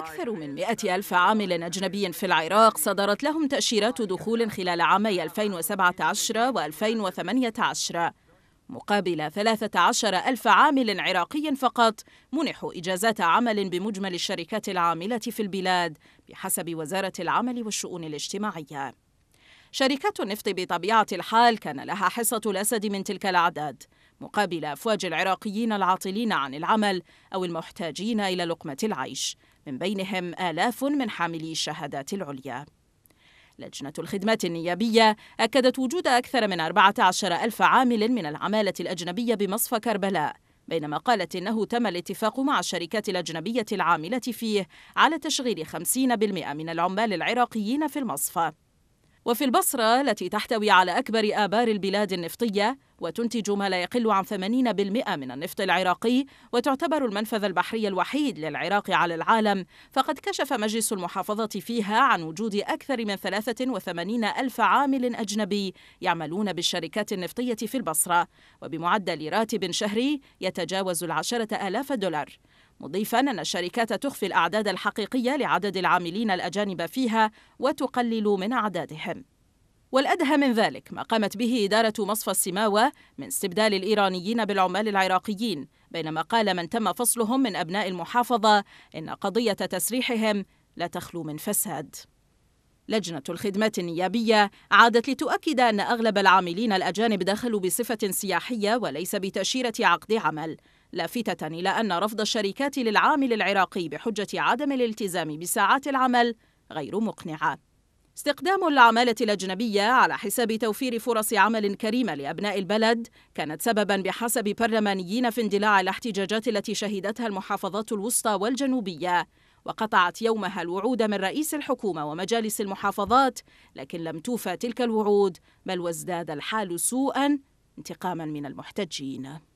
أكثر من مئة ألف عامل أجنبي في العراق صدرت لهم تأشيرات دخول خلال عامي 2017 و2018 مقابل 13 ألف عامل عراقي فقط منحوا إجازات عمل بمجمل الشركات العاملة في البلاد بحسب وزارة العمل والشؤون الاجتماعية. شركات النفط بطبيعة الحال كان لها حصة الأسد من تلك الأعداد مقابل أفواج العراقيين العاطلين عن العمل أو المحتاجين إلى لقمة العيش. من بينهم آلاف من حاملي الشهادات العليا. لجنة الخدمات النيابية أكدت وجود أكثر من 14 ألف عامل من العمالة الأجنبية بمصفى كربلاء بينما قالت إنه تم الاتفاق مع الشركات الأجنبية العاملة فيه على تشغيل 50% من العمال العراقيين في المصفى وفي البصرة التي تحتوي على أكبر آبار البلاد النفطية وتنتج ما لا يقل عن 80% من النفط العراقي وتعتبر المنفذ البحري الوحيد للعراق على العالم فقد كشف مجلس المحافظة فيها عن وجود أكثر من 83 ألف عامل أجنبي يعملون بالشركات النفطية في البصرة وبمعدل راتب شهري يتجاوز العشرة آلاف دولار. مضيفا أن الشركات تخفي الأعداد الحقيقية لعدد العاملين الأجانب فيها وتقلل من أعدادهم. والأدهى من ذلك ما قامت به إدارة مصفى السماوة من استبدال الإيرانيين بالعمال العراقيين بينما قال من تم فصلهم من أبناء المحافظة إن قضية تسريحهم لا تخلو من فساد. لجنة الخدمات النيابية عادت لتؤكد أن أغلب العاملين الأجانب دخلوا بصفة سياحية وليس بتأشيرة عقد عمل لافتة إلى أن رفض الشركات للعامل العراقي بحجة عدم الالتزام بساعات العمل غير مقنعة. استقدام العمالة الأجنبية على حساب توفير فرص عمل كريمة لأبناء البلد كانت سببا بحسب برلمانيين في اندلاع الاحتجاجات التي شهدتها المحافظات الوسطى والجنوبية وقطعت يومها الوعود من رئيس الحكومة ومجالس المحافظات لكن لم توفى تلك الوعود بل وازداد الحال سوءا انتقاما من المحتجين.